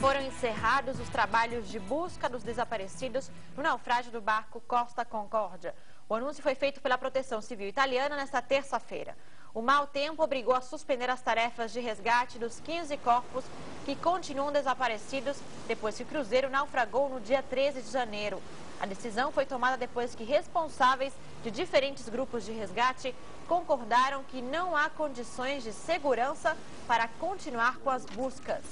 foram encerrados os trabalhos de busca dos desaparecidos no naufrágio do barco Costa Concórdia. O anúncio foi feito pela Proteção Civil Italiana nesta terça-feira. O mau tempo obrigou a suspender as tarefas de resgate dos 15 corpos que continuam desaparecidos depois que o cruzeiro naufragou no dia 13 de janeiro. A decisão foi tomada depois que responsáveis de diferentes grupos de resgate concordaram que não há condições de segurança para continuar com as buscas.